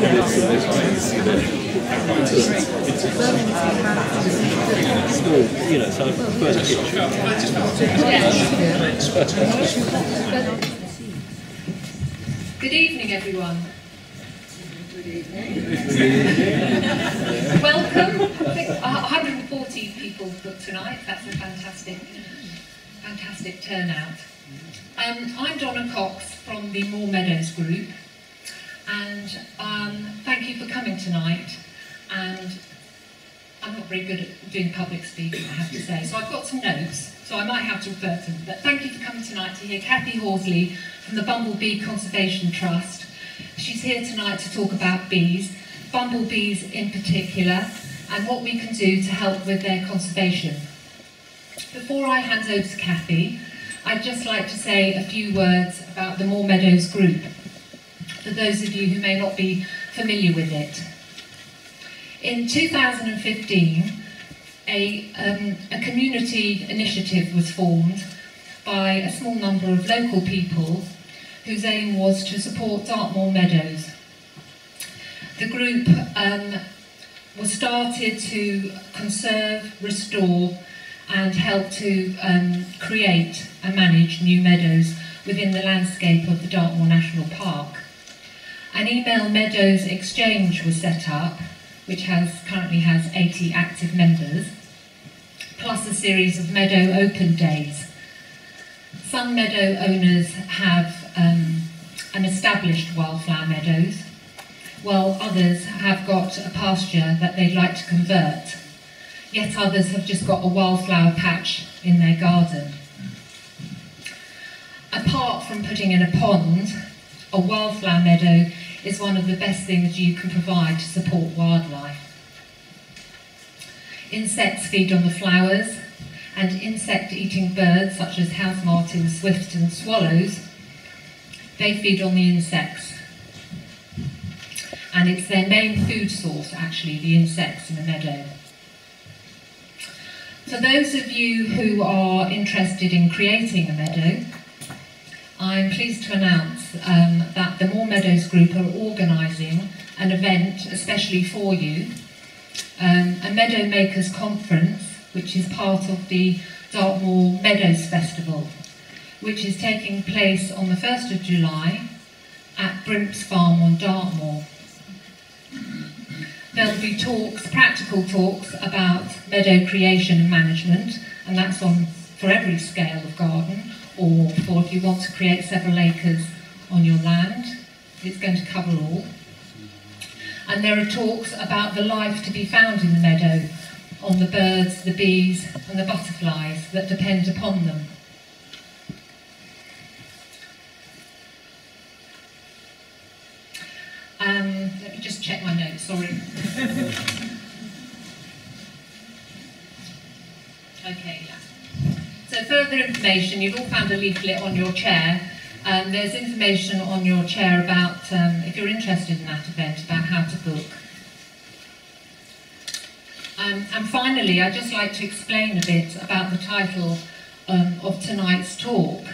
Know, so first Good evening, everyone. Welcome. I think 140 people tonight. That's a fantastic, fantastic turnout. Um, I'm Donna Cox from the Moor Meadows Group, and um, thank you for coming tonight. And I'm not very good at doing public speaking, I have to say. So I've got some notes, so I might have to refer to them. But thank you for coming tonight to hear Cathy Horsley from the Bumblebee Conservation Trust. She's here tonight to talk about bees, bumblebees in particular, and what we can do to help with their conservation. Before I hand over to Cathy, I'd just like to say a few words about the Moor Meadows Group, for those of you who may not be familiar with it. In 2015, a, um, a community initiative was formed by a small number of local people whose aim was to support Dartmoor Meadows. The group um, was started to conserve, restore and help to um, create and manage new meadows within the landscape of the Dartmoor National Park. An email meadows exchange was set up which has currently has 80 active members, plus a series of meadow open days. Some meadow owners have um, an established wildflower meadows, while others have got a pasture that they'd like to convert. Yet others have just got a wildflower patch in their garden. Apart from putting in a pond, a wildflower meadow is one of the best things you can provide to support wildlife. Insects feed on the flowers, and insect-eating birds such as house martins, swifts and swallows, they feed on the insects. And it's their main food source, actually, the insects in the meadow. For those of you who are interested in creating a meadow, I'm pleased to announce um, that the Moor Meadows Group are organising an event especially for you, um, a Meadow Makers Conference, which is part of the Dartmoor Meadows Festival, which is taking place on the 1st of July at Brimps Farm on Dartmoor. There'll be talks, practical talks about meadow creation and management, and that's on for every scale of garden, or for if you want to create several acres on your land. It's going to cover all. And there are talks about the life to be found in the meadow, on the birds, the bees and the butterflies that depend upon them. Um, let me just check my notes, sorry. okay, yeah. So further information, you've all found a leaflet on your chair. Um, there's information on your chair about, um, if you're interested in that event, about how to book. Um, and finally, I'd just like to explain a bit about the title um, of tonight's talk.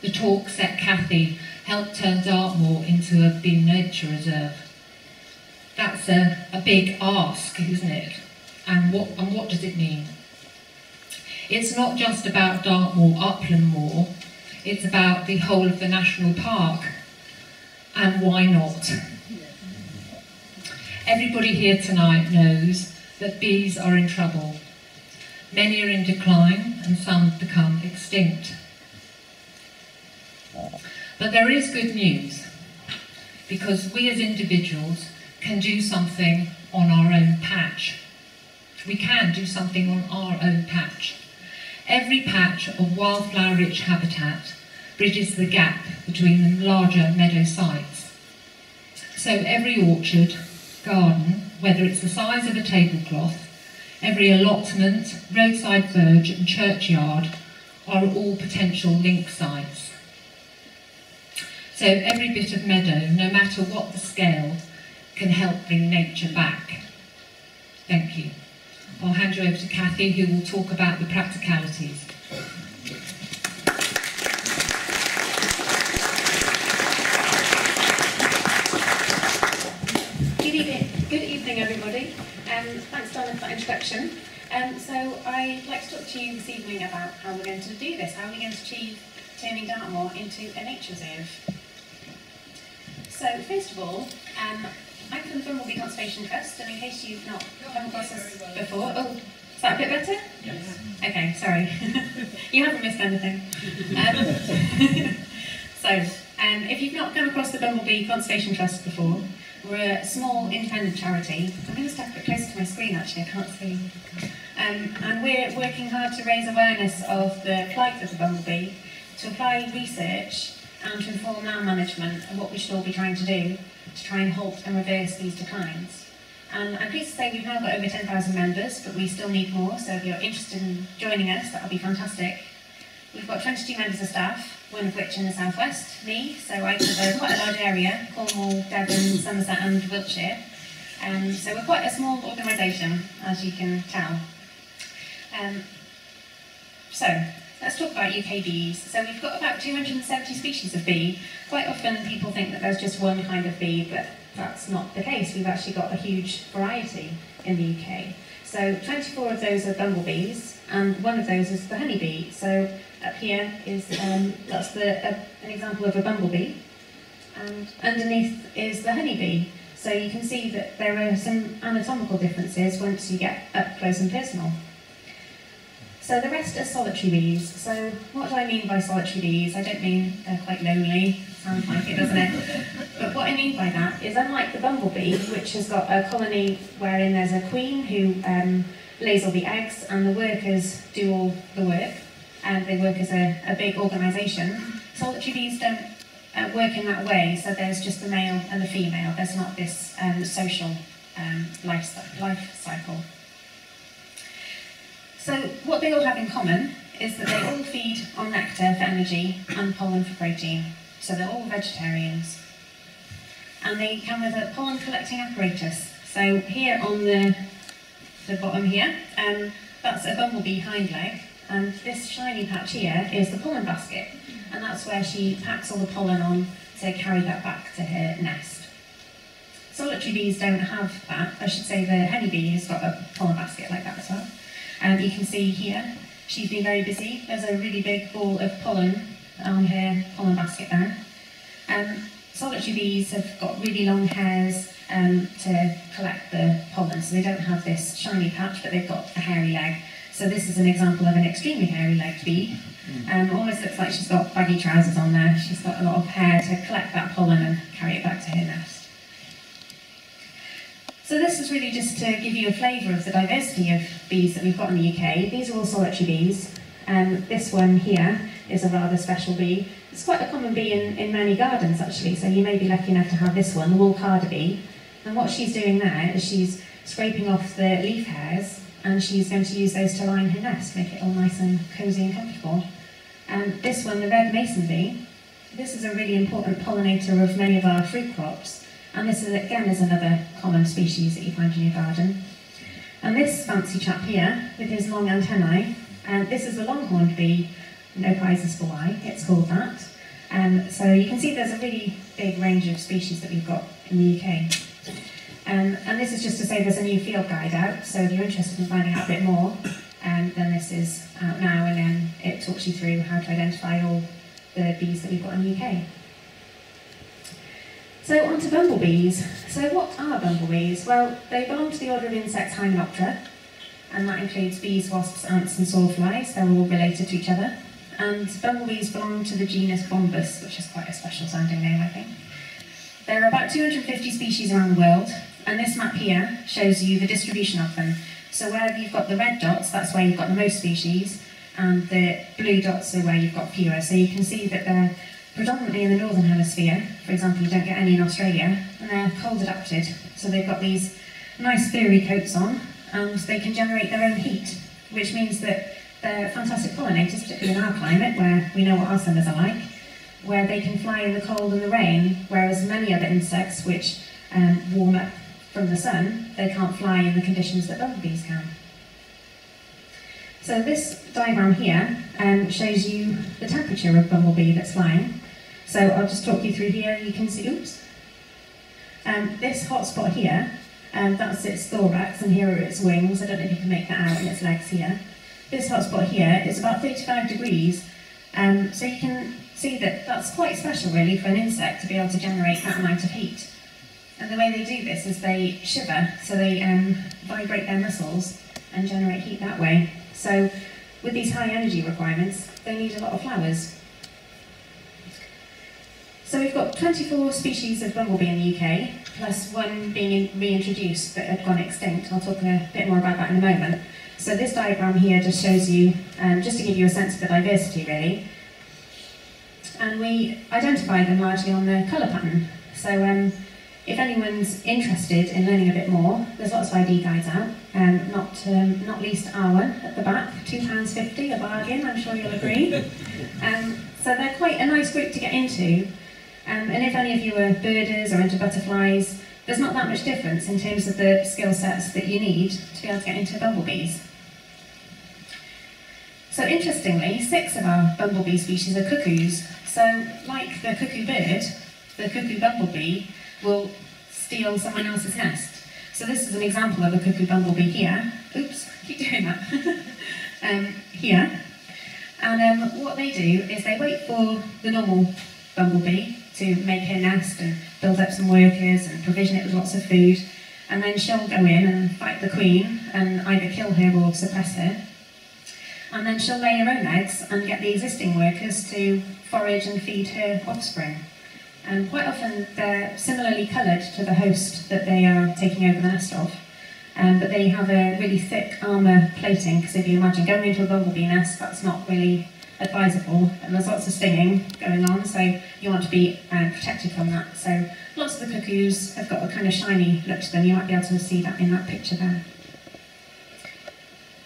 The talk set Cathy helped turn Dartmoor into a bee nature reserve. That's a, a big ask, isn't it? And what, and what does it mean? It's not just about Dartmoor Upland Moor, it's about the whole of the national park. And why not? Everybody here tonight knows that bees are in trouble. Many are in decline and some have become extinct. But there is good news because we as individuals can do something on our own patch. We can do something on our own patch. Every patch of wildflower-rich habitat bridges the gap between the larger meadow sites. So every orchard, garden, whether it's the size of a tablecloth, every allotment, roadside verge and churchyard are all potential link sites. So every bit of meadow, no matter what the scale, can help bring nature back. Thank you. I'll hand you over to Cathy, who will talk about the practicalities. Good evening, Good evening everybody. Um, thanks, Donna, for that introduction. Um, so I'd like to talk to you this evening about how we're going to do this, how we're going to achieve turning Dartmoor into a nature reserve. So first of all, um, from the Bumblebee Conservation Trust, and in case you've not come across us before, oh, is that a bit better? Yes. Okay, sorry. you haven't missed anything. Um, so, um, if you've not come across the Bumblebee Conservation Trust before, we're a small independent charity. I'm going to step a bit closer to my screen actually, I can't see. Um, and we're working hard to raise awareness of the plight of the bumblebee, to apply research and to inform our management of what we should all be trying to do to try and halt and reverse these declines. And I'm pleased to say we've now got over 10,000 members, but we still need more, so if you're interested in joining us, that would be fantastic. We've got 22 members of staff, one of which in the southwest, me, so I cover quite a large area, Cornwall, Devon, Somerset and Wiltshire. Um, so we're quite a small organisation, as you can tell. Um, so, let's talk about UK bees. So we've got about 270 species of bee. Quite often people think that there's just one kind of bee, but that's not the case. We've actually got a huge variety in the UK. So 24 of those are bumblebees, and one of those is the honeybee. So up here is um, that's the, uh, an example of a bumblebee, and underneath is the honeybee. So you can see that there are some anatomical differences once you get up close and personal. So the rest are solitary bees. So what do I mean by solitary bees? I don't mean they're quite lonely, sounds like it, doesn't it? But what I mean by that is unlike the bumblebee, which has got a colony wherein there's a queen who um, lays all the eggs and the workers do all the work, and they work as a, a big organisation. Solitary bees don't uh, work in that way, so there's just the male and the female. There's not this um, social um, life, life cycle. So what they all have in common is that they all feed on nectar for energy and pollen for protein. So they're all vegetarians. And they come with a pollen collecting apparatus. So here on the, the bottom here, um, that's a bumblebee hind leg. And this shiny patch here is the pollen basket. And that's where she packs all the pollen on to carry that back to her nest. Solitary bees don't have that. I should say the honeybee has got a pollen basket like that as well. And you can see here, she's been very busy. There's a really big ball of pollen on her pollen basket there. Um, solitary bees have got really long hairs um, to collect the pollen, so they don't have this shiny patch, but they've got a hairy leg. So this is an example of an extremely hairy-legged bee. Um, almost looks like she's got baggy trousers on there. She's got a lot of hair to collect that pollen and carry it back to her nest. So this is really just to give you a flavour of the diversity of bees that we've got in the UK. These are all solitary bees. um, this one here is a rather special bee. It's quite a common bee in, in many gardens actually, so you may be lucky enough to have this one, the wool-carder bee. And what she's doing now is she's scraping off the leaf hairs and she's going to use those to line her nest, make it all nice and cosy and comfortable. And um, this one, the red mason bee, this is a really important pollinator of many of our fruit crops. And this is again is another common species that you find in your garden. And this fancy chap here, with his long antennae, um, this is a longhorned bee, no prizes for why, it's called that. Um, so you can see there's a really big range of species that we've got in the UK. Um, and this is just to say there's a new field guide out, so if you're interested in finding out a bit more, um, then this is out now and then it talks you through how to identify all the bees that we've got in the UK. So on to bumblebees. So what are bumblebees? Well, they belong to the order of insects Hymenoptera, and that includes bees, wasps, ants and sawflies. They're all related to each other. And bumblebees belong to the genus Bombus, which is quite a special sounding name, I think. There are about 250 species around the world, and this map here shows you the distribution of them. So wherever you've got the red dots, that's where you've got the most species, and the blue dots are where you've got fewer. So you can see that they're predominantly in the northern hemisphere. For example, you don't get any in Australia, and they're cold adapted. So they've got these nice furry coats on, and they can generate their own heat, which means that they're fantastic pollinators, particularly in our climate, where we know what our summers are like, where they can fly in the cold and the rain, whereas many other insects, which um, warm up from the sun, they can't fly in the conditions that bumblebees can. So this diagram here um, shows you the temperature of bumblebee that's flying. So I'll just talk you through here. You can see, oops. Um, this hotspot here Um, that's its thorax, and here are its wings. I don't know if you can make that out, and its legs here. This hotspot here is about 35 degrees, um, so you can see that that's quite special really for an insect to be able to generate that amount of heat. And the way they do this is they shiver, so they um, vibrate their muscles and generate heat that way. So with these high energy requirements, they need a lot of flowers. So we've got 24 species of bumblebee in the UK, plus one being reintroduced that had gone extinct. I'll talk a bit more about that in a moment. So this diagram here just shows you, um, just to give you a sense of the diversity really. And we identify them largely on the colour pattern. So um, if anyone's interested in learning a bit more, there's lots of ID guides out, um, not, um, not least our one at the back, £2.50, a bargain, I'm sure you'll agree. Um, so they're quite a nice group to get into, um, and if any of you are birders or into butterflies, there's not that much difference in terms of the skill sets that you need to be able to get into bumblebees. So interestingly, six of our bumblebee species are cuckoos. So like the cuckoo bird, the cuckoo bumblebee will steal someone else's nest. So this is an example of a cuckoo bumblebee here. Oops, keep doing that. um, here. And um, what they do is they wait for the normal bumblebee to make her nest and build up some workers and provision it with lots of food. And then she'll go in and fight the queen and either kill her or suppress her. And then she'll lay her own eggs and get the existing workers to forage and feed her offspring. And quite often they're similarly coloured to the host that they are taking over the nest of. Um, but they have a really thick armour plating, because if you imagine going into a bumblebee nest, that's not really advisable, and there's lots of stinging going on, so you want to be uh, protected from that. So lots of the cuckoos have got a kind of shiny look to them, you might be able to see that in that picture there.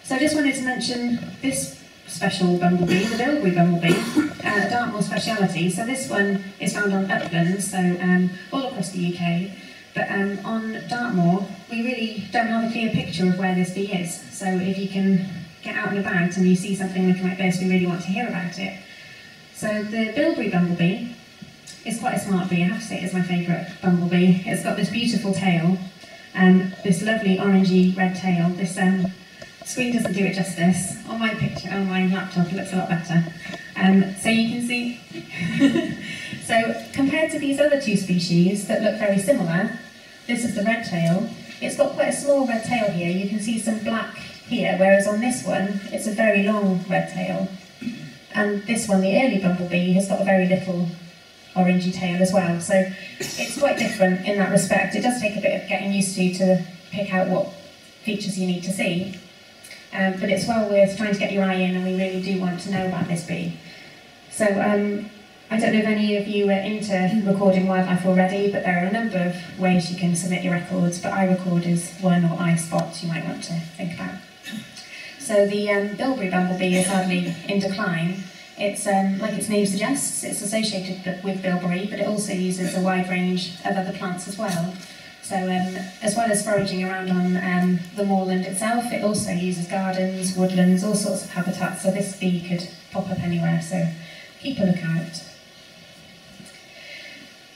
So I just wanted to mention this special bumblebee, the bilberry bumblebee, uh, a Dartmoor speciality. So this one is found on uplands, so um, all across the UK. But um, on Dartmoor, we really don't have a clear picture of where this bee is. So if you can get out and about and you see something looking like this, we really want to hear about it. So the bilberry bumblebee is quite a smart bee. I have to say it is my favourite bumblebee. It's got this beautiful tail, um, this lovely orangey red tail, this um, screen doesn't do it justice. On my picture, on my laptop, it looks a lot better. Um, so you can see, so compared to these other two species that look very similar, this is the red tail. It's got quite a small red tail here. You can see some black here, whereas on this one, it's a very long red tail. And this one, the early bumblebee, has got a very little orangey tail as well. So it's quite different in that respect. It does take a bit of getting used to to pick out what features you need to see. Um, but it's well worth trying to get your eye in, and we really do want to know about this bee. So um, I don't know if any of you are into recording wildlife already, but there are a number of ways you can submit your records, but iRecord is one or iSpot you might want to think about. So the um, bilberry bumblebee is hardly in decline. It's, um, like its name suggests, it's associated with bilberry, but it also uses a wide range of other plants as well. So um, as well as foraging around on um, the moorland itself, it also uses gardens, woodlands, all sorts of habitats, so this bee could pop up anywhere, so keep a look out.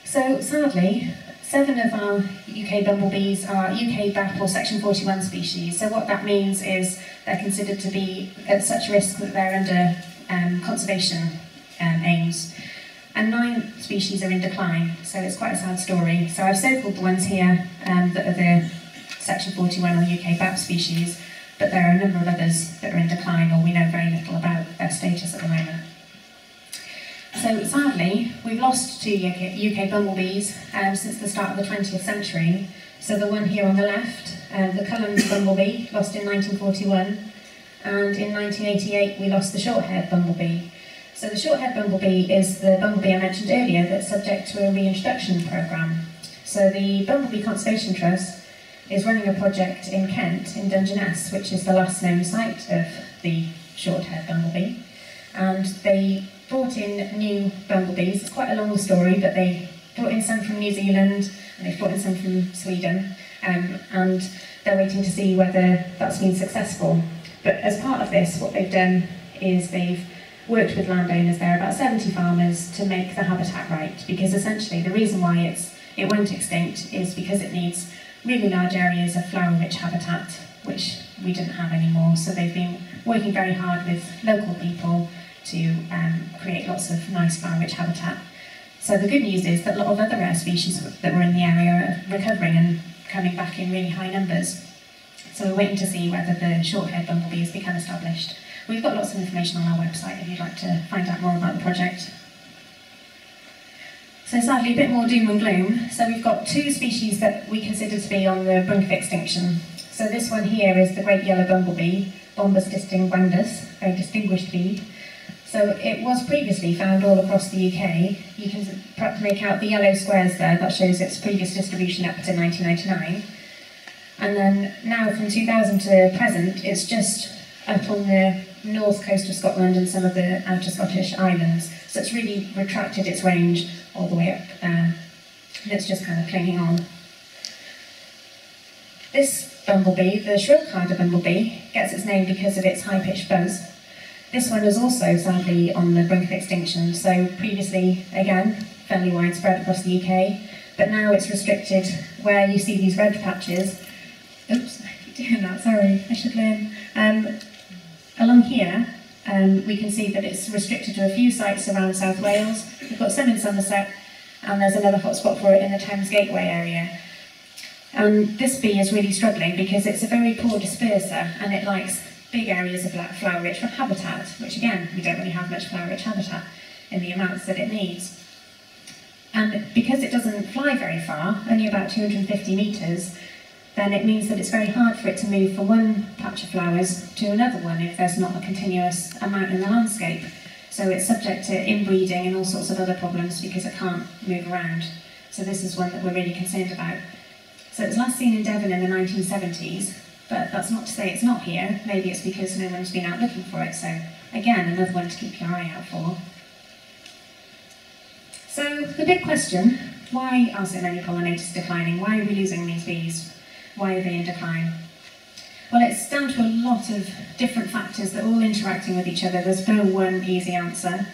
So sadly, seven of our UK bumblebees are UK BAP or Section 41 species, so what that means is they're considered to be at such risk that they're under um, conservation um, aims and nine species are in decline, so it's quite a sad story. So I've circled the ones here um, that are the Section 41 or UK BAP species, but there are a number of others that are in decline or we know very little about their status at the moment. So sadly, we've lost two UK, UK bumblebees um, since the start of the 20th century. So the one here on the left, um, the Cullem's bumblebee, lost in 1941, and in 1988 we lost the short-haired bumblebee. So the short-haired bumblebee is the bumblebee I mentioned earlier that's subject to a reintroduction programme. So the Bumblebee Conservation Trust is running a project in Kent, in Dungeness, which is the last known site of the short-haired bumblebee. And they brought in new bumblebees. It's quite a long story, but they brought in some from New Zealand, and they've brought in some from Sweden, um, and they're waiting to see whether that's been successful. But as part of this, what they've done is they've worked with landowners there, about 70 farmers, to make the habitat right, because essentially the reason why it's it went extinct is because it needs really large areas of flower-rich habitat, which we didn't have anymore. So they've been working very hard with local people to um, create lots of nice flower-rich habitat. So the good news is that a lot of other rare species that were in the area are recovering and coming back in really high numbers. So we're waiting to see whether the short-haired bumblebee has become established. We've got lots of information on our website if you'd like to find out more about the project. So sadly, a bit more doom and gloom. So we've got two species that we consider to be on the brink of extinction. So this one here is the great yellow bumblebee, Bombus distinguendus, very distinguished breed. So it was previously found all across the UK. You can make out the yellow squares there, that shows its previous distribution up to 1999. And then now from 2000 to present, it's just up on the north coast of Scotland and some of the outer Scottish islands. So it's really retracted its range all the way up there. And it's just kind of clinging on. This bumblebee, the shrill-carder bumblebee, gets its name because of its high-pitched buzz. This one is also sadly on the brink of extinction, so previously, again, fairly widespread across the UK, but now it's restricted where you see these red patches. Oops, I keep doing that, sorry, I should learn. Um, along here, um, we can see that it's restricted to a few sites around South Wales. We've got some in Somerset, and there's another hotspot for it in the Thames Gateway area. And this bee is really struggling because it's a very poor disperser and it likes big areas of flower-rich habitat, which again, we don't really have much flower-rich habitat in the amounts that it needs. And because it doesn't fly very far, only about 250 metres, then it means that it's very hard for it to move from one patch of flowers to another one if there's not a continuous amount in the landscape. So it's subject to inbreeding and all sorts of other problems because it can't move around. So this is one that we're really concerned about. So it was last seen in Devon in the 1970s, but that's not to say it's not here. Maybe it's because no one's been out looking for it. So again, another one to keep your eye out for. So the big question, why are so many pollinators declining? Why are we losing these bees? Why are they in decline? Well, it's down to a lot of different factors that are all interacting with each other. There's no one easy answer,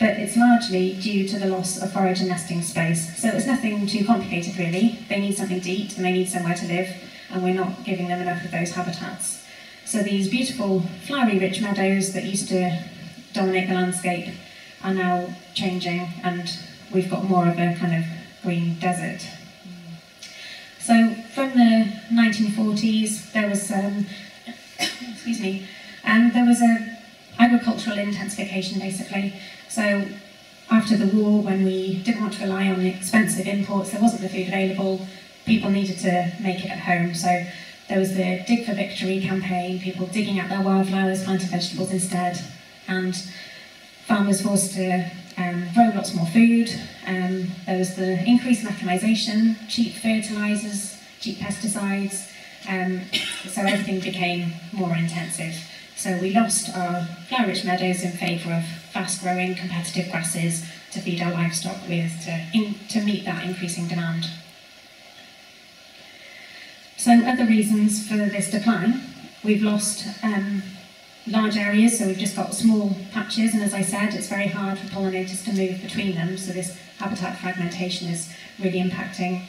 but it's largely due to the loss of forage and nesting space. So it's nothing too complicated, really. They need something to eat and they need somewhere to live, and we're not giving them enough of those habitats. So these beautiful flowery rich meadows that used to dominate the landscape are now changing, and we've got more of a kind of green desert. So from the 1940s, there was, um, excuse me, and there was a agricultural intensification basically. So after the war, when we didn't want to rely on the expensive imports, there wasn't the food available, people needed to make it at home. So there was the Dig for Victory campaign, people digging out their wildflowers, planting vegetables instead, and farmers forced to um, grow lots more food. Um, there was the increased mechanisation, cheap fertilisers, cheap pesticides, um, so everything became more intensive. So we lost our flower-rich meadows in favour of fast-growing competitive grasses to feed our livestock with to, in, to meet that increasing demand. So other reasons for this decline, we've lost um, large areas, so we've just got small patches, and as I said, it's very hard for pollinators to move between them, so this habitat fragmentation is really impacting.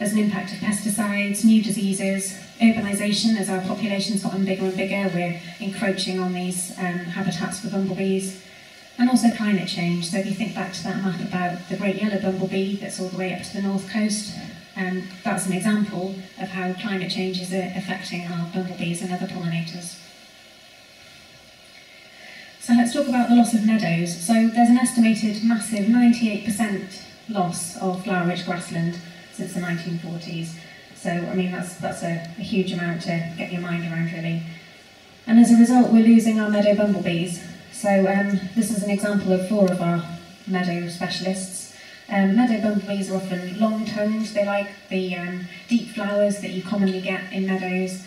There's an impact of pesticides, new diseases, urbanisation, as our population's gotten bigger and bigger, we're encroaching on these um, habitats for bumblebees, and also climate change. So if you think back to that map about the great yellow bumblebee that's all the way up to the north coast, um, that's an example of how climate change is uh, affecting our bumblebees and other pollinators. So let's talk about the loss of meadows. So there's an estimated massive 98% loss of flower-rich grassland since the 1940s. So, I mean, that's, that's a, a huge amount to get your mind around, really. And as a result, we're losing our meadow bumblebees. So um, this is an example of four of our meadow specialists. Um, meadow bumblebees are often long-tongued. They like the um, deep flowers that you commonly get in meadows.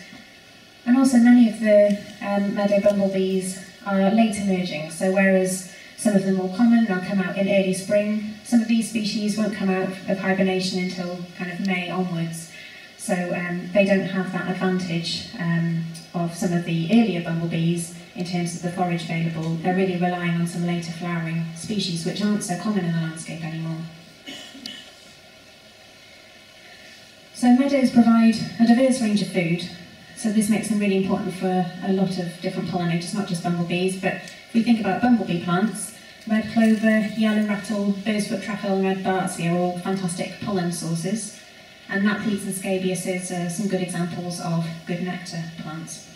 And also many of the um, meadow bumblebees are late emerging. So whereas some of them more common, they'll come out in early spring. Some of these species won't come out of hibernation until kind of May onwards. So um, they don't have that advantage um, of some of the earlier bumblebees in terms of the forage available. They're really relying on some later flowering species which aren't so common in the landscape anymore. So meadows provide a diverse range of food, so this makes them really important for a lot of different pollinators, not just bumblebees, but if we think about bumblebee plants, red clover, yellow rattle, bird's-foot trefoil and red bartsia are all fantastic pollen sources, and knapweeds and scabiouses are some good examples of good nectar plants.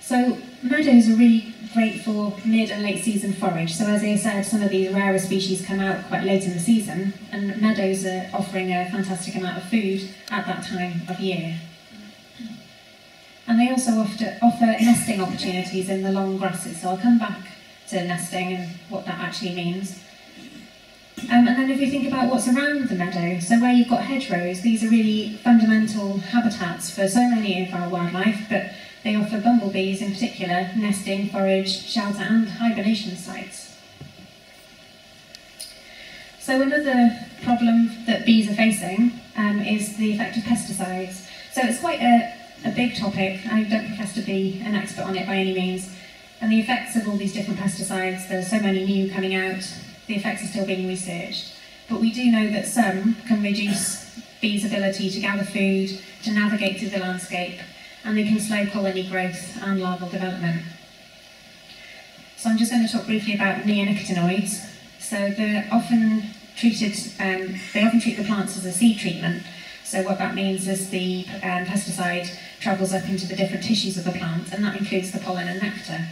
So meadows are really great for mid and late season forage. So as I said, some of these rarer species come out quite late in the season, and meadows are offering a fantastic amount of food at that time of year. And they also offer, offer nesting opportunities in the long grasses. So I'll come back to nesting and what that actually means. Um, and then if we think about what's around the meadow, so where you've got hedgerows, these are really fundamental habitats for so many of our wildlife, but they offer bumblebees in particular nesting, forage, shelter and hibernation sites. So another problem that bees are facing um, is the effect of pesticides. So it's quite a, a big topic. I don't profess to be an expert on it by any means. And the effects of all these different pesticides, there's so many new coming out, the effects are still being researched. But we do know that some can reduce bees' ability to gather food, to navigate through the landscape, and they can slow colony growth and larval development. So I'm just going to talk briefly about neonicotinoids. So they're often treated, um, they often treat the plants as a seed treatment. So what that means is the um, pesticide travels up into the different tissues of the plant, and that includes the pollen and nectar.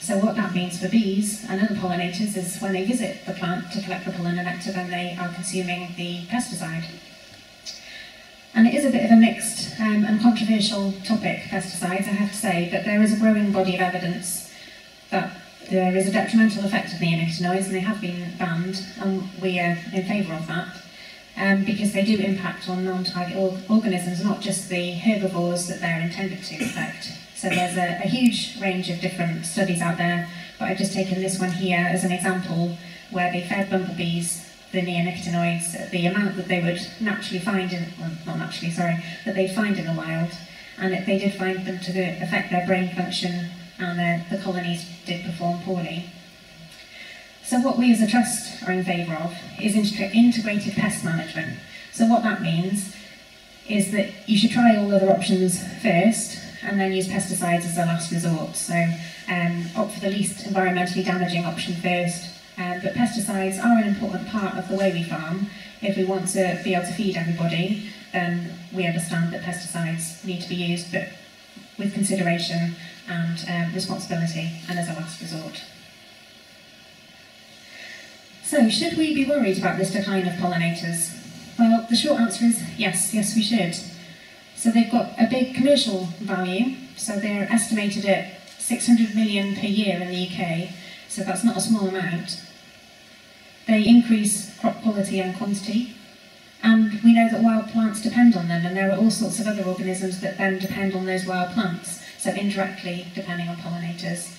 So what that means for bees and other pollinators is when they visit the plant to collect the pollen and nectar, then they are consuming the pesticide. And it is a bit of a mixed um, and controversial topic, pesticides, I have to say, but there is a growing body of evidence that there is a detrimental effect of the neonicotinoids and they have been banned, and we are in favour of that. Um, because they do impact on non-target organisms, not just the herbivores that they're intended to affect. So there's a, a huge range of different studies out there, but I've just taken this one here as an example where they fed bumblebees the neonicotinoids, the amount that they would naturally find in, well, not naturally, sorry, that they find in the wild, and if they did find them to affect their brain function, and uh, the colonies did perform poorly. So what we as a trust are in favour of is integrated pest management. So what that means is that you should try all other options first, and then use pesticides as a last resort. So um, opt for the least environmentally damaging option first, um, but pesticides are an important part of the way we farm. If we want to be able to feed everybody, then we understand that pesticides need to be used, but with consideration and um, responsibility and as a last resort. So, should we be worried about this decline of pollinators? Well, the short answer is yes, yes we should. So they've got a big commercial value, so they're estimated at 600 million per year in the UK, so that's not a small amount. They increase crop quality and quantity, and we know that wild plants depend on them, and there are all sorts of other organisms that then depend on those wild plants, so indirectly depending on pollinators.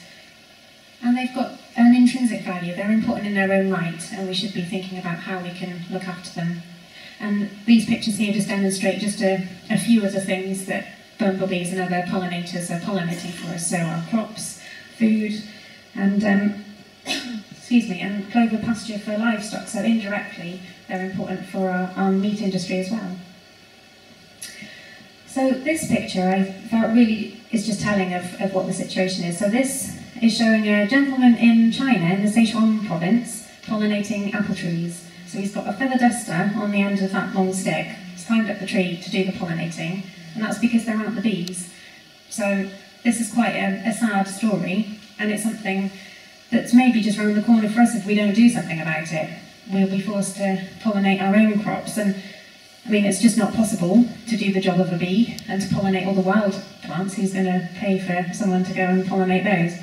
And they've got an intrinsic value, they're important in their own right, and we should be thinking about how we can look after them. And these pictures here just demonstrate just a, a few of the things that bumblebees and other pollinators are pollinating for us. So our crops, food, and um, excuse me, and clover pasture for livestock, so indirectly they're important for our, our meat industry as well. So this picture I felt really is just telling of, of what the situation is. So this is showing a gentleman in China, in the Sichuan province, pollinating apple trees. So he's got a feather duster on the end of that long stick. He's climbed up the tree to do the pollinating, and that's because there aren't the bees. So this is quite a, a sad story, and it's something that's maybe just around the corner for us if we don't do something about it. We'll be forced to pollinate our own crops. And I mean, it's just not possible to do the job of a bee and to pollinate all the wild plants. Who's going to pay for someone to go and pollinate those?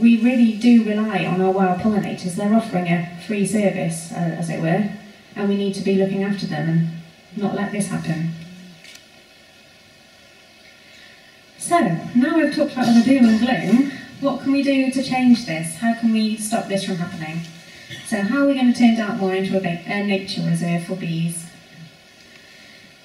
We really do rely on our wild pollinators. They're offering a free service, uh, as it were, and we need to be looking after them and not let this happen. So, now I've talked about the doom and gloom, what can we do to change this? How can we stop this from happening? So how are we going to turn Dartmoor into a, a nature reserve for bees?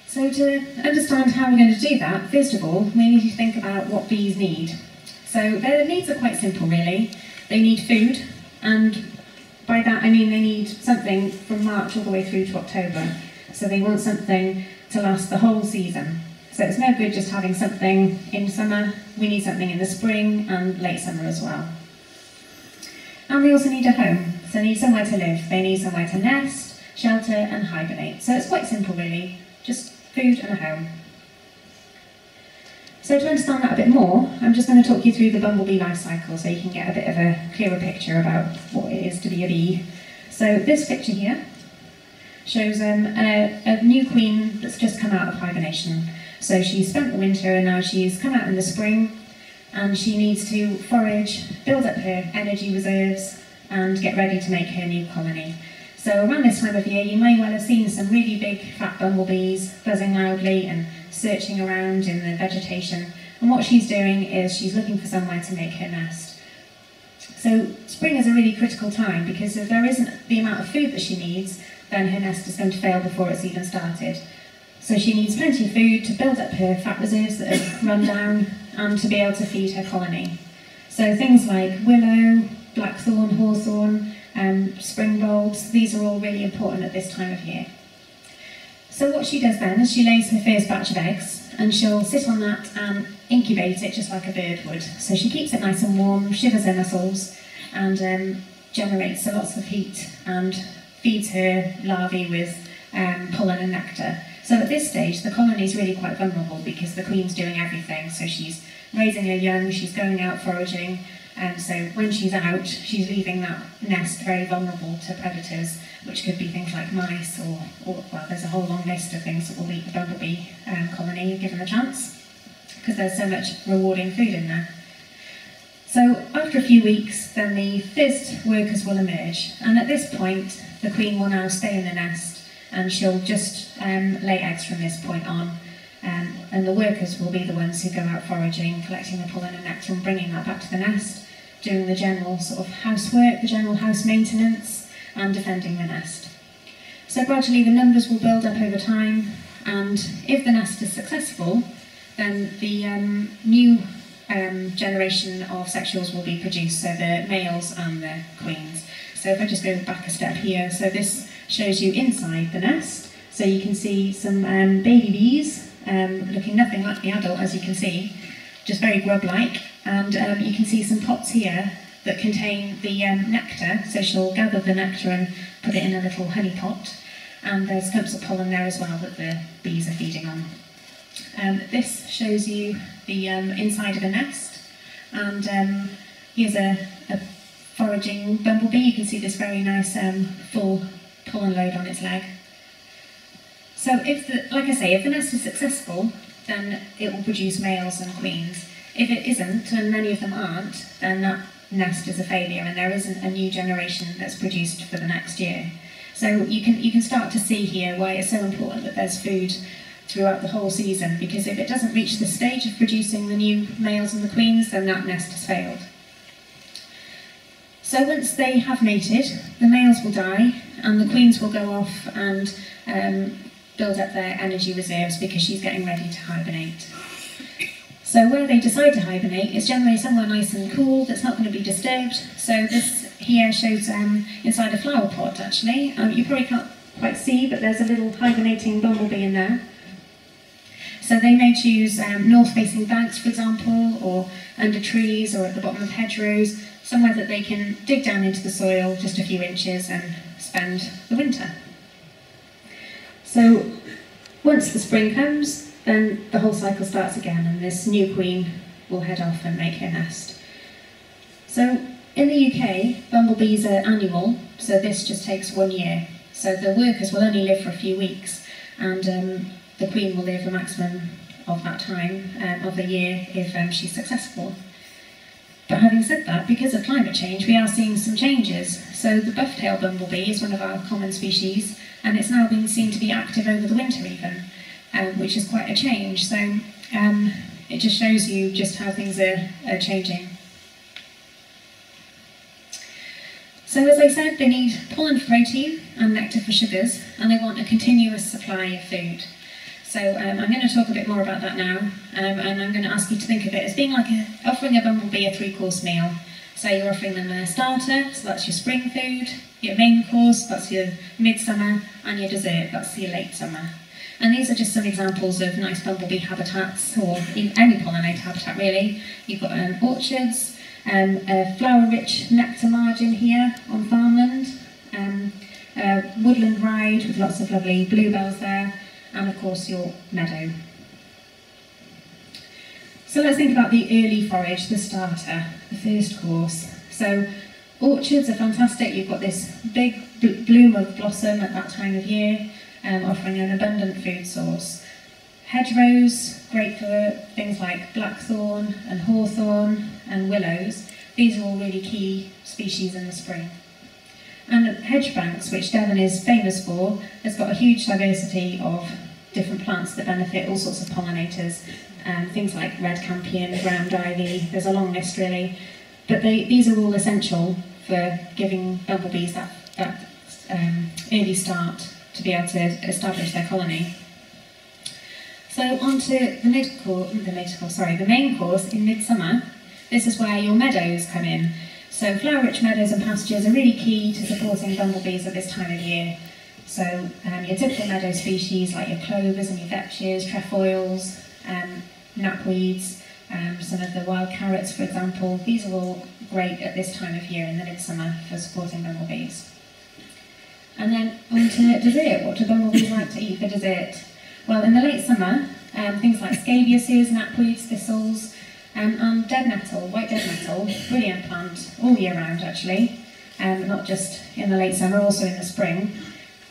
So to understand how we're going to do that, first of all, we need to think about what bees need. So their needs are quite simple really. They need food, and by that I mean they need something from March all the way through to October. So they want something to last the whole season. So it's no good just having something in summer. We need something in the spring and late summer as well. And they also need a home. So they need somewhere to live. They need somewhere to nest, shelter and hibernate. So it's quite simple really. Just food and a home. So to understand that a bit more, I'm just going to talk you through the bumblebee life cycle so you can get a bit of a clearer picture about what it is to be a bee. So this picture here shows um, a, a new queen that's just come out of hibernation. So she spent the winter and now she's come out in the spring and she needs to forage, build up her energy reserves and get ready to make her new colony. So around this time of year you may well have seen some really big fat bumblebees buzzing loudly and searching around in the vegetation. And what she's doing is she's looking for somewhere to make her nest. So spring is a really critical time because if there isn't the amount of food that she needs, then her nest is going to fail before it's even started. So she needs plenty of food to build up her fat reserves that have run down and to be able to feed her colony. So things like willow, blackthorn, hawthorn, um, springbulbs, these are all really important at this time of year. So what she does then is she lays her first batch of eggs and she'll sit on that and incubate it just like a bird would. So she keeps it nice and warm, shivers her muscles and um, generates lots of heat and feeds her larvae with um, pollen and nectar. So at this stage the colony is really quite vulnerable because the queen's doing everything. So she's raising her young, she's going out foraging, and so when she's out, she's leaving that nest very vulnerable to predators, which could be things like mice or, or well, there's a whole long list of things that will eat the bumblebee um, colony given the chance, because there's so much rewarding food in there. So after a few weeks, then the first workers will emerge, and at this point, the queen will now stay in the nest, and she'll just um, lay eggs from this point on. Um, and the workers will be the ones who go out foraging, collecting the pollen and nectar and bringing that back to the nest doing the general sort of housework, the general house maintenance, and defending the nest. So gradually the numbers will build up over time, and if the nest is successful, then the um, new um, generation of sexuals will be produced, so the males and the queens. So if I just go back a step here, so this shows you inside the nest. So you can see some um, baby bees, um, looking nothing like the adult as you can see, just very grub-like. And um, you can see some pots here that contain the um, nectar. So she'll gather the nectar and put it in a little honey pot. And there's clumps of pollen there as well that the bees are feeding on. Um, this shows you the um, inside of a nest. And um, here's a, a, foraging bumblebee. You can see this very nice um, full pollen load on its leg. So if the, like I say, if the nest is successful, then it will produce males and queens. If it isn't, and many of them aren't, then that nest is a failure and there isn't a new generation that's produced for the next year. So you can, you can start to see here why it's so important that there's food throughout the whole season, because if it doesn't reach the stage of producing the new males and the queens, then that nest has failed. So once they have mated, the males will die and the queens will go off and um, build up their energy reserves because she's getting ready to hibernate. So where they decide to hibernate is generally somewhere nice and cool that's not going to be disturbed. So this here shows um, inside a flower pot actually. Um, you probably can't quite see, but there's a little hibernating bumblebee in there. So they may choose um, north-facing banks, for example, or under trees, or at the bottom of hedgerows, somewhere that they can dig down into the soil just a few inches and spend the winter. So once the spring comes, then the whole cycle starts again and this new queen will head off and make her nest. So in the UK, bumblebees are annual, so this just takes one year. So the workers will only live for a few weeks and um, the queen will live a maximum of that time um, of the year if um, she's successful. But having said that, because of climate change, we are seeing some changes. So the buff-tailed bumblebee is one of our common species, and it's now being seen to be active over the winter even, um, which is quite a change. So um, it just shows you just how things are, are changing. So as I said, they need pollen for protein and nectar for sugars, and they want a continuous supply of food. So um, I'm going to talk a bit more about that now, um, and I'm going to ask you to think of it as being like a, offering a bumblebee a three-course meal. So you're offering them a starter, so that's your spring food, your main course, that's your midsummer, and your dessert, that's your late summer. And these are just some examples of nice bumblebee habitats, or any pollinator habitat really. You've got um, orchards, um, a flower-rich nectar margin here on farmland, um, a woodland ride with lots of lovely bluebells there, and of course your meadow. So let's think about the early forage, the starter, the first course. So orchards are fantastic. You've got this big bloom of blossom at that time of year um, offering an abundant food source. Hedgerows, great for things like blackthorn and hawthorn and willows. These are all really key species in the spring. And hedge banks, which Devon is famous for, has got a huge diversity of different plants that benefit all sorts of pollinators, um, things like red campion, ground ivy, there's a long list really. But they, these are all essential for giving bumblebees that, that um, early start to be able to establish their colony. So on to the mid course, the mid course, sorry, the main course in midsummer. This is where your meadows come in. So flower-rich meadows and pastures are really key to supporting bumblebees at this time of year. So um, your typical meadow species like your clovers and your vetches, trefoils, um, knapweeds, um, some of the wild carrots, for example, these are all great at this time of year in the midsummer for supporting bumblebees. And then on to dessert. What do bumblebees like to eat for dessert? Well, in the late summer, um, things like scabiouses, knapweeds, thistles, um, and dead nettle, white dead nettle, brilliant plant all year round actually, um, not just in the late summer, also in the spring.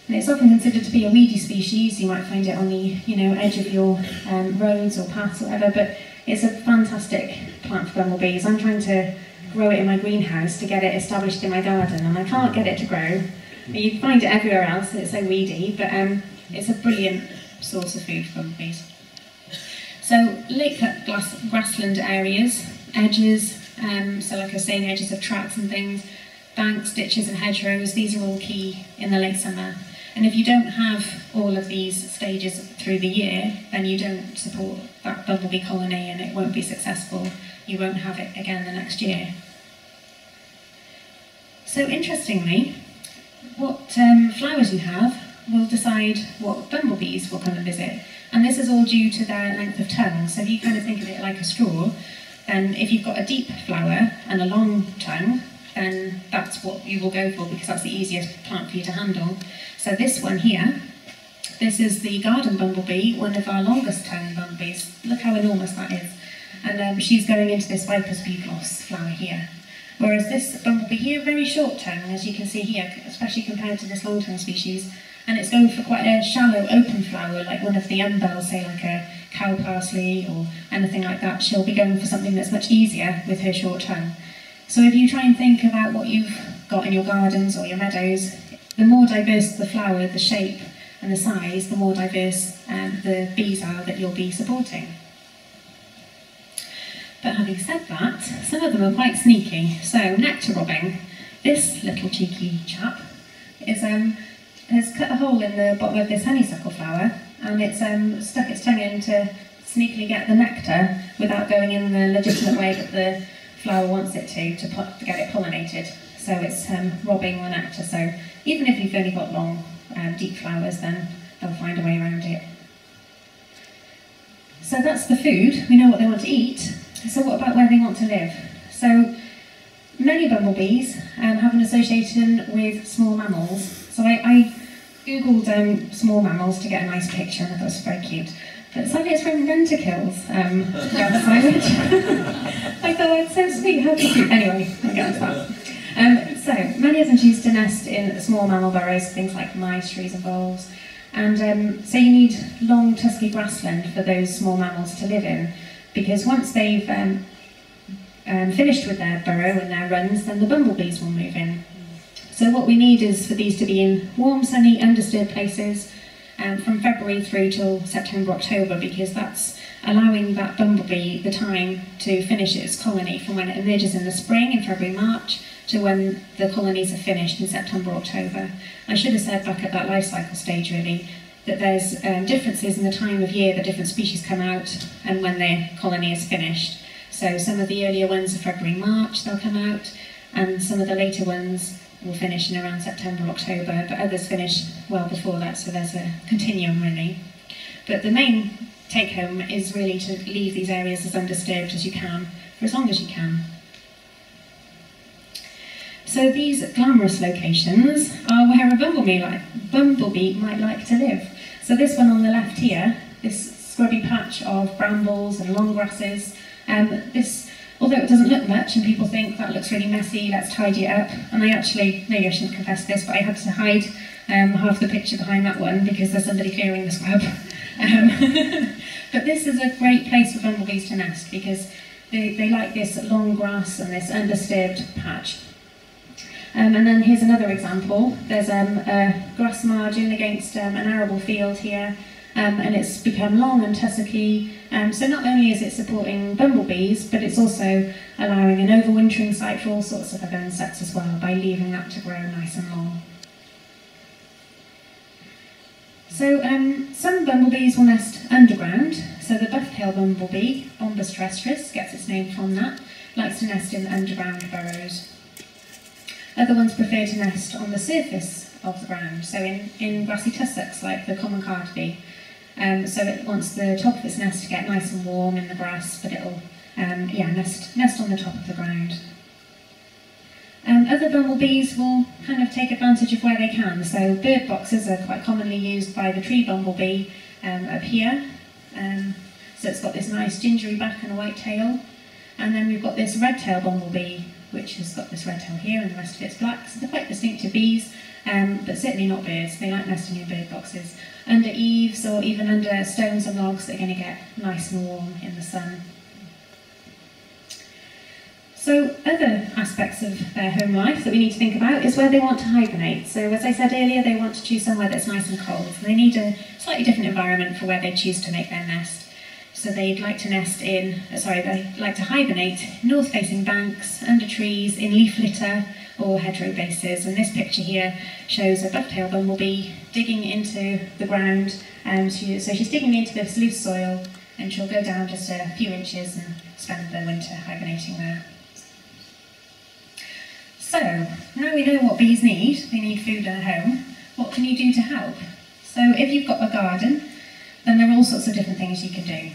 And it's often considered to be a weedy species. You might find it on the you know edge of your um, roads or paths or whatever, but it's a fantastic plant for bumblebees. I'm trying to grow it in my greenhouse to get it established in my garden, and I can't get it to grow. You find it everywhere else, it's so weedy, but um, it's a brilliant source of food for bees. So glass, grassland areas, edges, um, so like I was saying, edges of tracks and things, banks, ditches and hedgerows, these are all key in the late summer. And if you don't have all of these stages through the year, then you don't support that bumblebee colony and it won't be successful. You won't have it again the next year. So interestingly, what um, flowers you have will decide what bumblebees will come and visit. And this is all due to their length of tongue. So if you kind of think of it like a straw, then if you've got a deep flower and a long tongue, then that's what you will go for because that's the easiest plant for you to handle. So this one here, this is the garden bumblebee, one of our longest tongue bumblebees. Look how enormous that is. And um, she's going into this viper's bugloss flower here. Whereas this bumblebee here, very short tongue, as you can see here, especially compared to this long tongue species, and it's going for quite a shallow open flower, like one of the umbels, say like a cow parsley or anything like that. She'll be going for something that's much easier with her short tongue. So if you try and think about what you've got in your gardens or your meadows, the more diverse the flower, the shape and the size, the more diverse um, the bees are that you'll be supporting. But having said that, some of them are quite sneaky. So nectar robbing, this little cheeky chap is um, has cut a hole in the bottom of this honeysuckle flower and it's um, stuck its tongue in to sneakily get the nectar without going in the legitimate way that the flower wants it to, to, to get it pollinated. So it's um, robbing the nectar. So even if you've only got long, um, deep flowers, then they'll find a way around it. So that's the food. We know what they want to eat. So what about where they want to live? So many bumblebees um, have an association with small mammals. So I, I googled um, small mammals to get a nice picture and I thought it was very cute. But sadly it's from Rentokil's um, website, I thought it's so sweet, how cute. Anyway, I'll get to that. Um, so, many of them choose to nest in small mammal burrows, things like mice, trees and voles. And um, so you need long, tussocky grassland for those small mammals to live in because once they've um, um, finished with their burrow and their runs, then the bumblebees will move in. So what we need is for these to be in warm, sunny, undisturbed places um, from February through till September, October, because that's allowing that bumblebee the time to finish its colony from when it emerges in the spring in February, March, to when the colonies are finished in September, October. I should have said back at that life cycle stage really, that there's um, differences in the time of year that different species come out and when their colony is finished. So some of the earlier ones are February, March, they'll come out, and some of the later ones will finish in around September, October, but others finish well before that, so there's a continuum really. But the main take home is really to leave these areas as undisturbed as you can, for as long as you can. So these glamorous locations are where a bumblebee, like, bumblebee might like to live. So this one on the left here, this scrubby patch of brambles and long grasses, um, this although it doesn't look much and people think that looks really messy, let's tidy it up. And I actually, maybe I shouldn't confess this, but I had to hide um, half the picture behind that one because there's somebody clearing the scrub. Um, but this is a great place for bumblebees to nest because they, they like this long grass and this undisturbed patch. Um, and then here's another example. There's um, a grass margin against um, an arable field here, um, and it's become long and tussocky. Um, so not only is it supporting bumblebees, but it's also allowing an overwintering site for all sorts of other insects as well by leaving that to grow nice and long. So um, some bumblebees will nest underground. So the buff-tail bumblebee, Bombus terrestris, gets its name from that, likes to nest in underground burrows. Other ones prefer to nest on the surface of the ground, so in, in grassy tussocks like the common carder bee. Um, so it wants the top of its nest to get nice and warm in the grass, but it'll um, yeah, nest, nest on the top of the ground. Um, other bumblebees will kind of take advantage of where they can. So bird boxes are quite commonly used by the tree bumblebee um, up here. Um, so it's got this nice gingery back and a white tail. And then we've got this red-tailed bumblebee, which has got this red tail here and the rest of it's black. So they're quite distinctive bees, um, but certainly not birds. They like nesting in bird boxes under eaves or even under stones and logs, they're going to get nice and warm in the sun. So other aspects of their home life that we need to think about is where they want to hibernate. So as I said earlier, they want to choose somewhere that's nice and cold. So they need a slightly different environment for where they choose to make their nest. So they'd like to nest in, uh, sorry, they like to hibernate north-facing banks, under trees, in leaf litter, or hedgerow bases. And this picture here shows a buff-tailed bumblebee digging into the ground. Um, she, so she's digging into this loose soil and she'll go down just a few inches and spend the winter hibernating there. So, now we know what bees need, they need food and a home, what can you do to help? So if you've got a garden, then there are all sorts of different things you can do.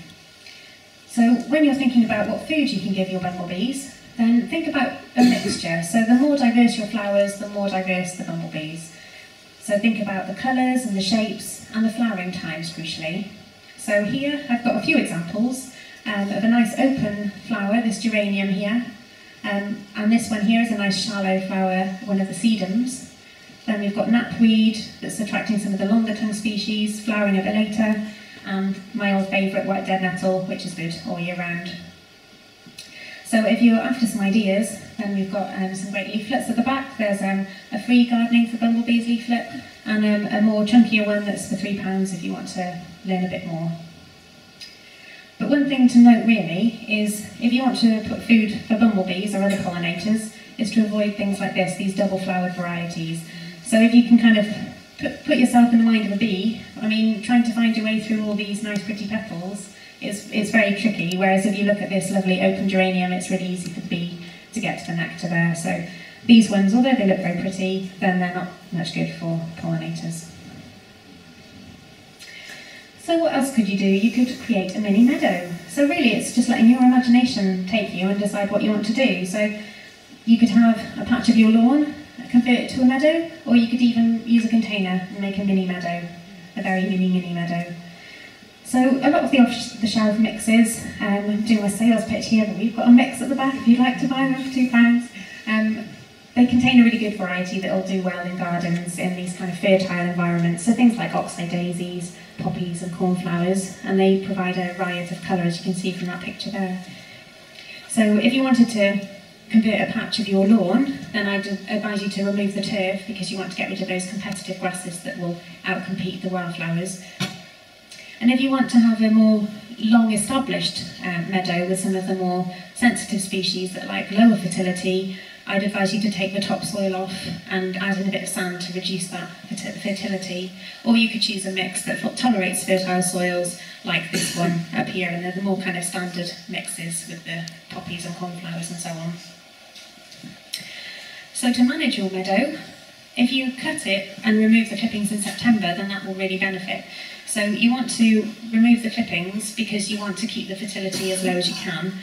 So when you're thinking about what food you can give your bumblebees, then think about a mixture. So the more diverse your flowers, the more diverse the bumblebees. So think about the colours and the shapes and the flowering times, crucially. So here I've got a few examples um, of a nice open flower, this geranium here. Um, and this one here is a nice shallow flower, one of the sedums. Then we've got knapweed that's attracting some of the longer tongue species, flowering a bit later. And my old favourite white dead nettle, which is good all year round. So if you're after some ideas, then we've got um, some great leaflets at the back. There's um, a free gardening for bumblebees leaflet and um, a more chunkier one that's for £3 if you want to learn a bit more. But one thing to note really is if you want to put food for bumblebees or other pollinators is to avoid things like this, these double flowered varieties. So if you can kind of put, put yourself in the mind of a bee, I mean, trying to find your way through all these nice pretty petals, is, it's very tricky, whereas if you look at this lovely open geranium, it's really easy for the bee to get to the nectar there. So these ones, although they look very pretty, then they're not much good for pollinators. So what else could you do? You could create a mini meadow. So really it's just letting your imagination take you and decide what you want to do. So you could have a patch of your lawn, convert it to a meadow, or you could even use a container and make a mini meadow, a very mini mini meadow. So a lot of the off-the-shelf mixes, um, I'm doing a sales pitch here, but we've got a mix at the back if you'd like to buy them for £2. Um, they contain a really good variety that will do well in gardens in these kind of fertile environments. So things like oxeye daisies, poppies and cornflowers, and they provide a riot of colour as you can see from that picture there. So if you wanted to convert a patch of your lawn, then I'd advise you to remove the turf because you want to get rid of those competitive grasses that will outcompete the wildflowers. And if you want to have a more long established uh, meadow with some of the more sensitive species that like lower fertility, I'd advise you to take the topsoil off and add in a bit of sand to reduce that fertility. Or you could choose a mix that tolerates fertile soils like this one up here, and they're the more kind of standard mixes with the poppies and cornflowers and so on. So to manage your meadow, if you cut it and remove the clippings in September, then that will really benefit. So you want to remove the clippings because you want to keep the fertility as low as you can.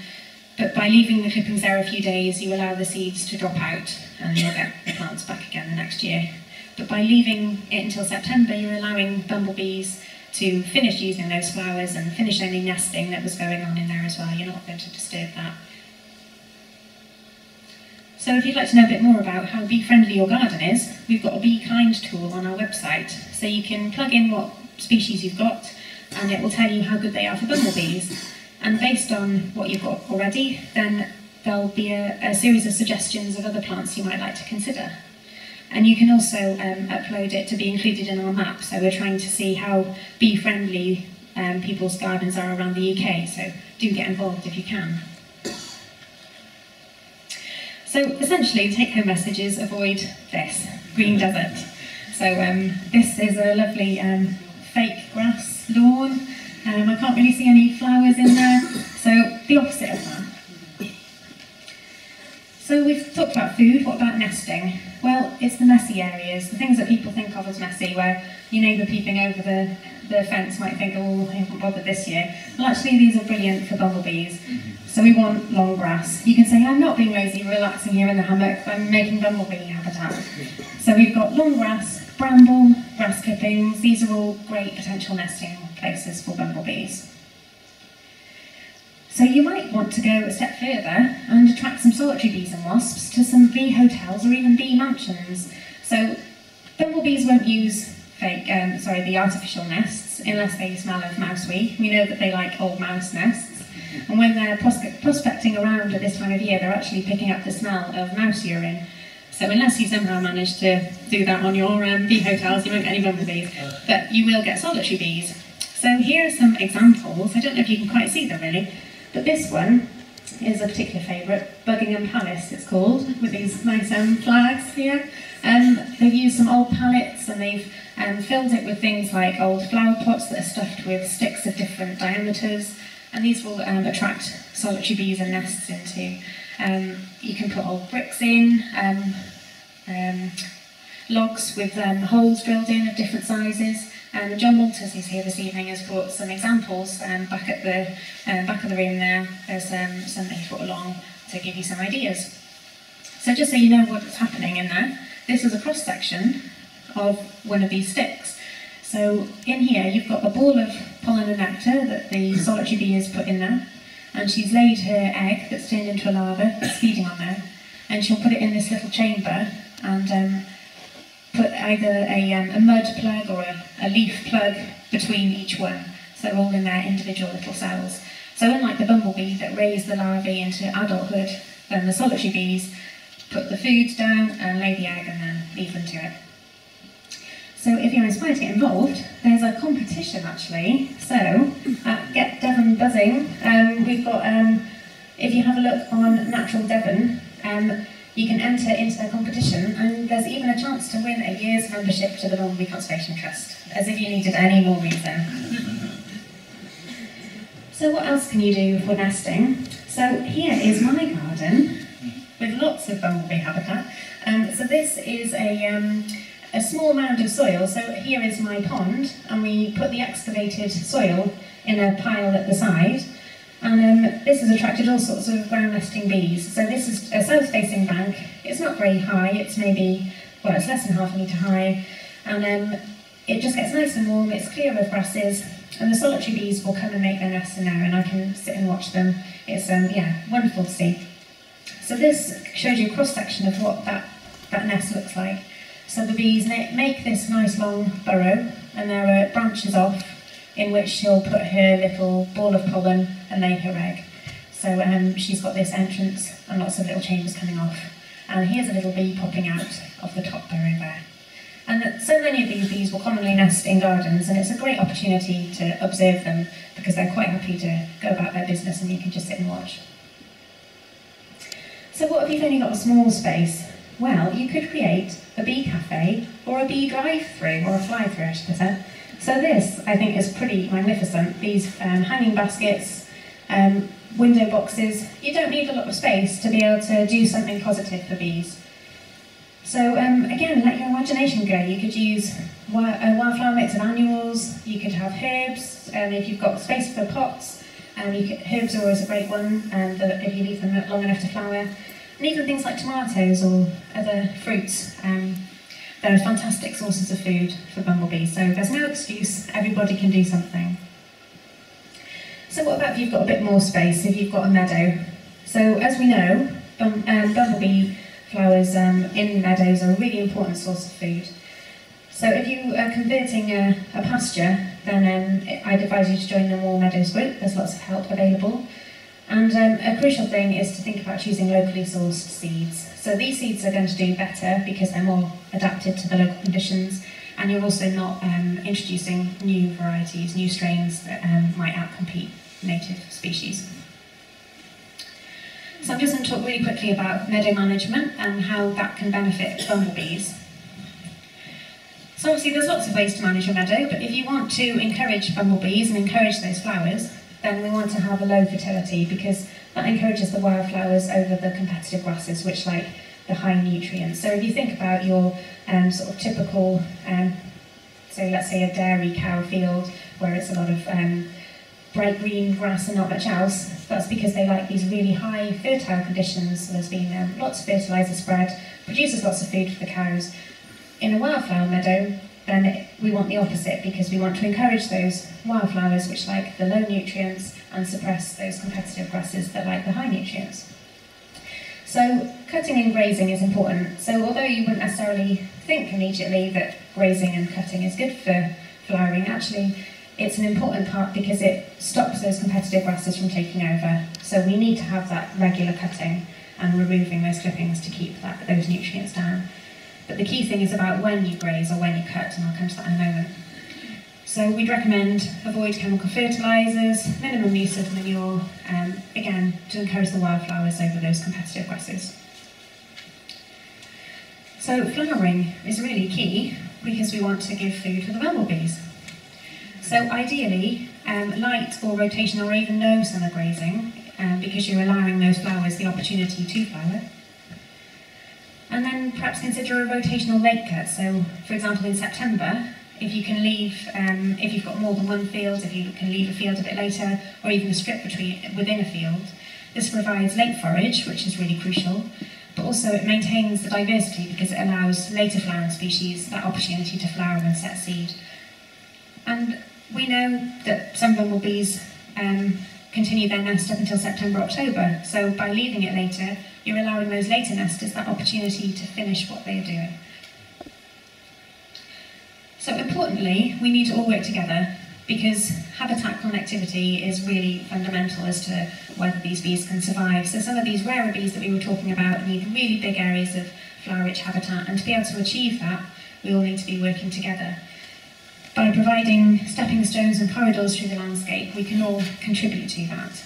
But by leaving the clippings there a few days, you allow the seeds to drop out and you'll get the plants back again the next year. But by leaving it until September, you're allowing bumblebees to finish using those flowers and finish any nesting that was going on in there as well. You're not going to disturb that. So if you'd like to know a bit more about how bee friendly your garden is, we've got a Bee Kind tool on our website. So you can plug in what species you've got and it will tell you how good they are for bumblebees. And based on what you've got already, then there'll be a, a series of suggestions of other plants you might like to consider. And you can also um, upload it to be included in our map. So we're trying to see how bee friendly um, people's gardens are around the UK. So do get involved if you can. So essentially, take-home messages, avoid this, green desert. So um, this is a lovely um, fake grass lawn. Um, I can't really see any flowers in there. So the opposite of that. So we've talked about food, what about nesting? Well, it's the messy areas, the things that people think of as messy, where your neighbour peeping over the, the fence might think, oh, I haven't bothered this year. Well, actually, these are brilliant for bumblebees. Mm-hmm. So we want long grass. You can say, I'm not being lazy, relaxing here in the hammock, I'm making bumblebee habitat. So we've got long grass, bramble, grass clippings, these are all great potential nesting places for bumblebees. So you might want to go a step further and attract some solitary bees and wasps to some bee hotels or even bee mansions. So bumblebees won't use um, sorry, the artificial nests unless they smell of mousewee. We know that they like old mouse nests. And when they're prospecting around at this time of year, they're actually picking up the smell of mouse urine. So unless you somehow manage to do that on your um, bee hotels, you won't get any bumblebees. But you will get solitary bees. So here are some examples. I don't know if you can quite see them really, but this one is a particular favourite, Buckingham Palace it's called, with these nice um, flags here. Um, they've used some old pallets and they've um, filled it with things like old flower pots that are stuffed with sticks of different diameters, and these will um, attract solitary bees and nests into. Um, you can put old bricks in, um, um, logs with holes drilled in of different sizes. And John Walters, who's here this evening, has brought some examples back at the back of the room there. There's some that he's brought along to give you some ideas. So just so you know what's happening in there, this is a cross section of one of these sticks. So in here you've got a ball of pollen and nectar that the solitary bee has put in there, and she's laid her egg that's turned into a larva that's feeding on there, and she'll put it in this little chamber and um, put either a, um, a mud plug or a, a leaf plug between each one, so they're all in their individual little cells. So unlike the bumblebee that raise the larvae into adulthood, then the solitary bees put the food down and lay the egg and then leave them to it. So if you're inspired to get involved, there's a competition actually. So uh, Get Devon Buzzing, um, we've got, um, if you have a look on Natural Devon, um, you can enter into their competition and there's even a chance to win a year's membership to the Bumblebee Conservation Trust, as if you needed any more reason. so what else can you do for nesting? So here is my garden with lots of bumblebee habitat. Um, so this is a, um, a small mound of soil. So here is my pond and we put the excavated soil in a pile at the side and um, this has attracted all sorts of ground nesting bees. So this is a south-facing bank. It's not very high. It's maybe, well, it's less than half a metre high. And um, it just gets nice and warm. It's clear of grasses. And the solitary bees will come and make their nests in there and I can sit and watch them. It's, um, yeah, wonderful to see. So this shows you a cross-section of what that, that nest looks like. So the bees make this nice long burrow and there are branches off in which she'll put her little ball of pollen and lay her egg. So um, she's got this entrance and lots of little chambers coming off. And here's a little bee popping out of the top burrow there. And so many of these bees will commonly nest in gardens, and it's a great opportunity to observe them because they're quite happy to go about their business and you can just sit and watch. So what if you've only got a small space? Well, you could create a bee cafe or a bee drive-through, or a fly-through, I should say, so this, I think, is pretty magnificent. These um, hanging baskets, um, window boxes. You don't need a lot of space to be able to do something positive for bees. So um, again, let your imagination go. You could use a wildflower mix of annuals. You could have herbs. Um, if you've got space for pots, um, could, herbs are always a great one. The, if you leave them long enough to flower, and even things like tomatoes or other fruits. Um, they're fantastic sources of food for bumblebees. So there's no excuse. Everybody can do something. So what about if you've got a bit more space? If you've got a meadow. So as we know, bum, um, bumblebee flowers um, in meadows are a really important source of food. So if you are converting a, a pasture, then um, I'd advise you to join the Moor Meadows group. There's lots of help available. And um, a crucial thing is to think about choosing locally sourced seeds. So these seeds are going to do better because they're more adapted to the local conditions and you're also not um, introducing new varieties, new strains that um, might outcompete native species. So I'm just going to talk really quickly about meadow management and how that can benefit bumblebees. So obviously there's lots of ways to manage your meadow, but if you want to encourage bumblebees and encourage those flowers, then we want to have a low fertility because that encourages the wildflowers over the competitive grasses, which like the high nutrients. So if you think about your um, sort of typical, um, so let's say a dairy cow field where it's a lot of um, bright green grass and not much else, that's because they like these really high fertile conditions. There's been um, lots of fertiliser spread, produces lots of food for the cows. In a wildflower meadow, then we want the opposite because we want to encourage those wildflowers which like the low nutrients and suppress those competitive grasses that like the high nutrients. So cutting and grazing is important. So although you wouldn't necessarily think immediately that grazing and cutting is good for flowering, actually it's an important part because it stops those competitive grasses from taking over. So we need to have that regular cutting and removing those clippings to keep that, those nutrients down. But the key thing is about when you graze or when you cut, and I'll come to that in a moment. So we'd recommend avoid chemical fertilisers, minimum use of manure, um, again, to encourage the wildflowers over those competitive grasses. So flowering is really key because we want to give food for the bumblebees. So ideally, um, light or rotational or even no summer grazing, um, because you're allowing those flowers the opportunity to flower. And then perhaps consider a rotational late cut. So, for example, in September, if you can leave, um, if you've got more than one field, if you can leave a field a bit later, or even a strip between within a field, this provides late forage, which is really crucial, but also it maintains the diversity because it allows later flowering species that opportunity to flower and set seed. And we know that some bumblebees um, continue their nest up until September, October, so by leaving it later, you're allowing those later nesters that opportunity to finish what they are doing. So importantly, we need to all work together because habitat connectivity is really fundamental as to whether these bees can survive. So some of these rarer bees that we were talking about need really big areas of flower-rich habitat, and to be able to achieve that, we all need to be working together. By providing stepping stones and corridors through the landscape, we can all contribute to that.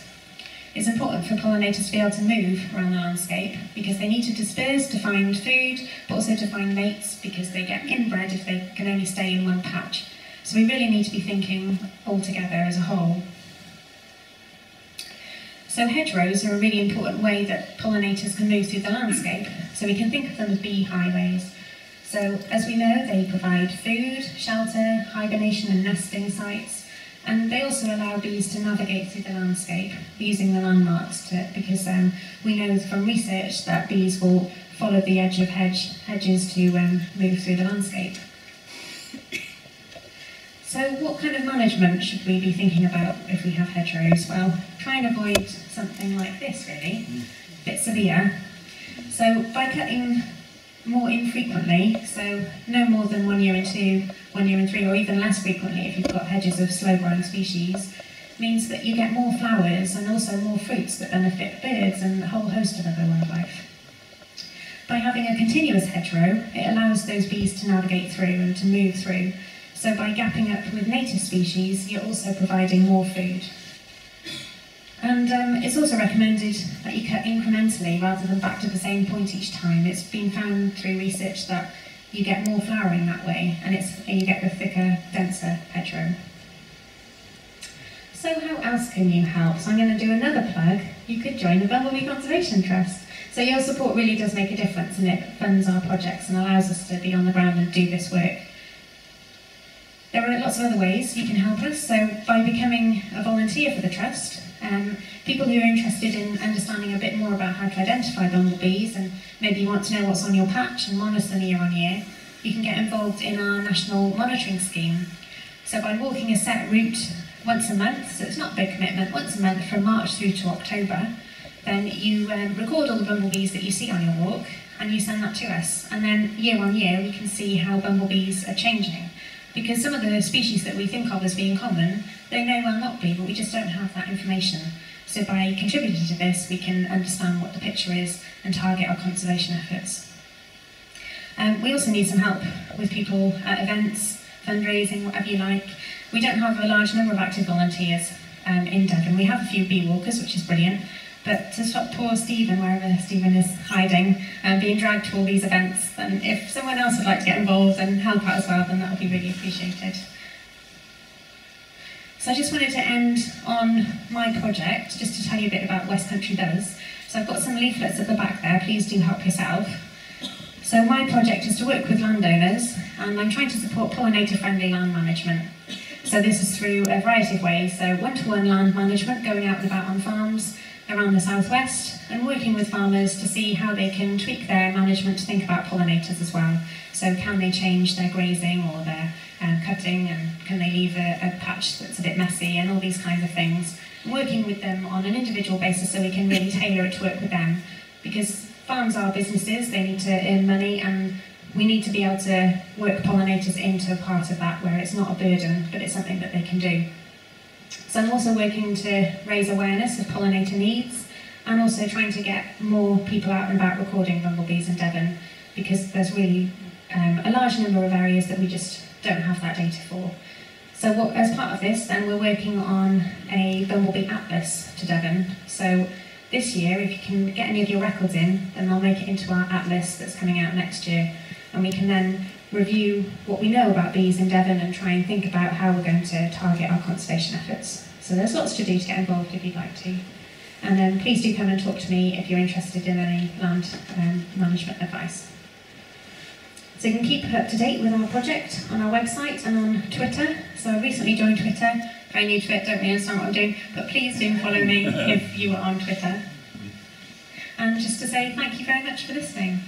It's important for pollinators to be able to move around the landscape because they need to disperse to find food, but also to find mates because they get inbred if they can only stay in one patch. So we really need to be thinking all together as a whole. So hedgerows are a really important way that pollinators can move through the landscape. So we can think of them as bee highways. So as we know, they provide food, shelter, hibernation and nesting sites, and they also allow bees to navigate through the landscape using the landmarks to, because um, we know from research that bees will follow the edge of hedge, hedges to um, move through the landscape. So what kind of management should we be thinking about if we have hedgerows? Well, try and avoid something like this really, a bit severe. So by cutting more infrequently, so no more than one year in two, one year in three, or even less frequently if you've got hedges of slow-growing species, means that you get more flowers and also more fruits that benefit birds and a whole host of other wildlife. By having a continuous hedgerow, it allows those bees to navigate through and to move through. So by gapping up with native species, you're also providing more food. And um, it's also recommended that you cut incrementally rather than back to the same point each time. It's been found through research that you get more flowering that way, and it's and you get the thicker, denser hedgerow. So how else can you help? So I'm going to do another plug. You could join the Bumblebee Conservation Trust. So your support really does make a difference and it funds our projects and allows us to be on the ground and do this work. There are lots of other ways you can help us. So by becoming a volunteer for the Trust, um, people who are interested in understanding a bit more about how to identify bumblebees and maybe you want to know what's on your patch and monitor year on year, you can get involved in our national monitoring scheme. So by walking a set route once a month, so it's not a big commitment, once a month from March through to October, then you um, record all the bumblebees that you see on your walk and you send that to us. And then year on year we can see how bumblebees are changing. Because some of the species that we think of as being common, they may well not be, but we just don't have that information. So by contributing to this, we can understand what the picture is and target our conservation efforts. Um, we also need some help with people at events, fundraising, whatever you like. We don't have a large number of active volunteers um, in Devon. We have a few bee walkers, which is brilliant, but to stop poor Stephen, wherever Stephen is hiding, and um, being dragged to all these events, then if someone else would like to get involved and help out as well, then that would be really appreciated. So I just wanted to end on my project, just to tell you a bit about West Country Buzz. So I've got some leaflets at the back there, please do help yourself. So my project is to work with landowners, and I'm trying to support pollinator-friendly land management. So this is through a variety of ways. So one-to-one -one land management, going out and about on farms, around the southwest and working with farmers to see how they can tweak their management to think about pollinators as well. So can they change their grazing or their um, cutting and can they leave a, a patch that's a bit messy and all these kinds of things. Working with them on an individual basis so we can really tailor it to work with them because farms are businesses, they need to earn money and we need to be able to work pollinators into a part of that where it's not a burden but it's something that they can do. So I'm also working to raise awareness of pollinator needs and also trying to get more people out and about recording bumblebees in Devon because there's really um, a large number of areas that we just don't have that data for. So what, as part of this, then we're working on a bumblebee atlas to Devon. So this year, if you can get any of your records in, then they'll make it into our atlas that's coming out next year. And we can then review what we know about bees in Devon and try and think about how we're going to target our conservation efforts. So there's lots to do to get involved if you'd like to. And then please do come and talk to me if you're interested in any land um, management advice. So you can keep up to date with our project on our website and on Twitter. So I recently joined Twitter, very new to it, don't really understand what I'm doing, but please do follow me if you are on Twitter. And just to say thank you very much for listening.